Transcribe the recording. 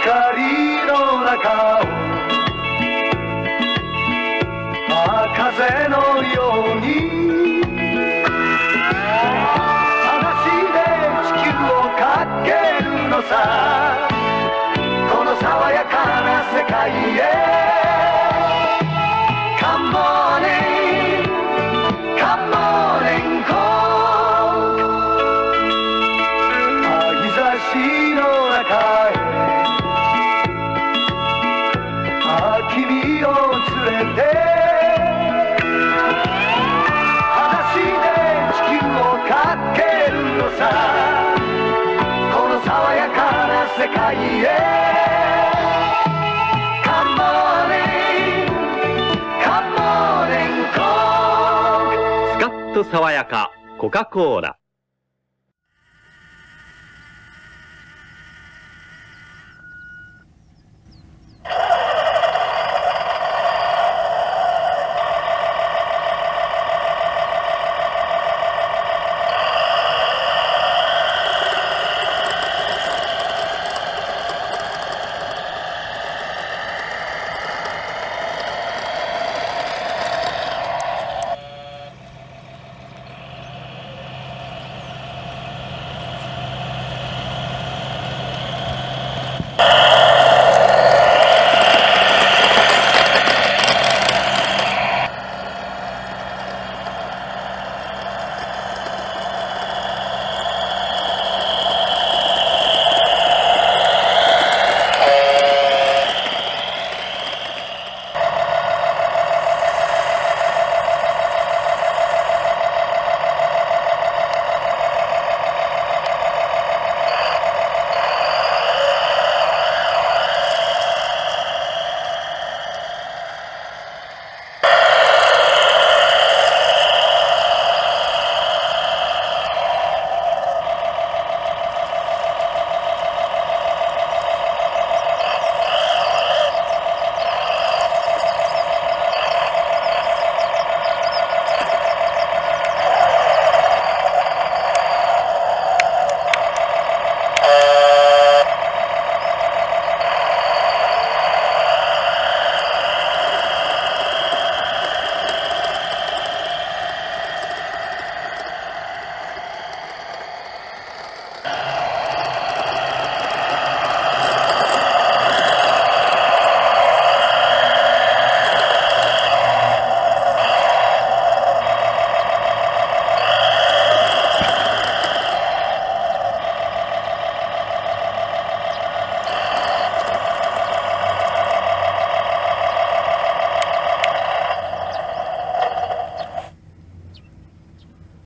光の中君を連れて裸足で地球をかけるのさ。この爽やかな世界へ。スカッと爽やかコカ・コーラ。